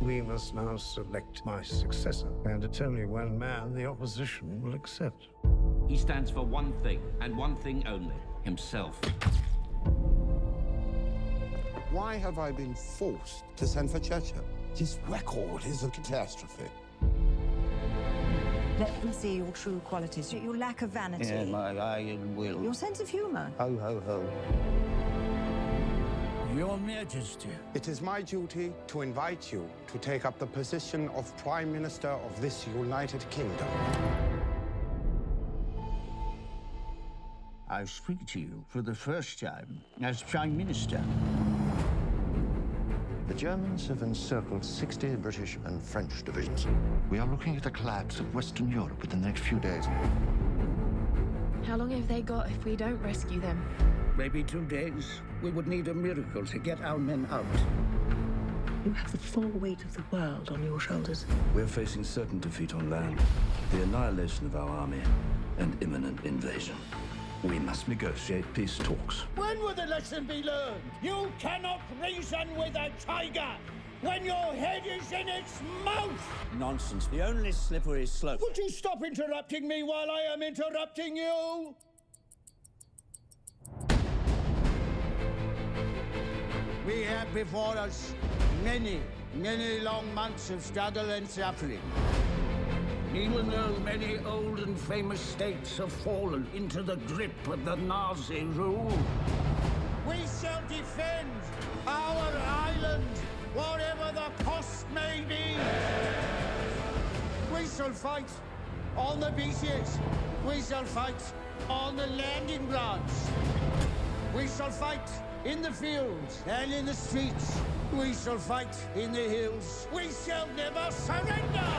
We must now select my successor, and it's only one man the opposition will accept. He stands for one thing, and one thing only himself. Why have I been forced to send for Churchill? His record is a catastrophe. Let them see your true qualities, your lack of vanity, Yeah, my iron will. your sense of humour. Ho, ho, ho. Your Majesty. It is my duty to invite you to take up the position of Prime Minister of this United Kingdom. I speak to you for the first time as Prime Minister. The Germans have encircled 60 British and French divisions. We are looking at a collapse of Western Europe within the next few days. How long have they got if we don't rescue them? Maybe two days. We would need a miracle to get our men out. You have the full weight of the world on your shoulders. We're facing certain defeat on land, the annihilation of our army, and imminent invasion. We must negotiate peace talks. When will the lesson be learned? You cannot reason with a tiger when your head is in its mouth! Nonsense. The only slippery slope. Would you stop interrupting me while I am interrupting you? We have before us many, many long months of struggle and suffering. Even though many old and famous states have fallen into the grip of the Nazi rule, we shall defend our island, whatever the cost may be. We shall fight on the beaches. We shall fight on the landing grounds. We shall fight in the fields and in the streets. We shall fight in the hills. We shall never surrender!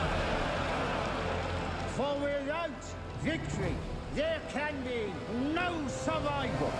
For without victory, there can be no survival.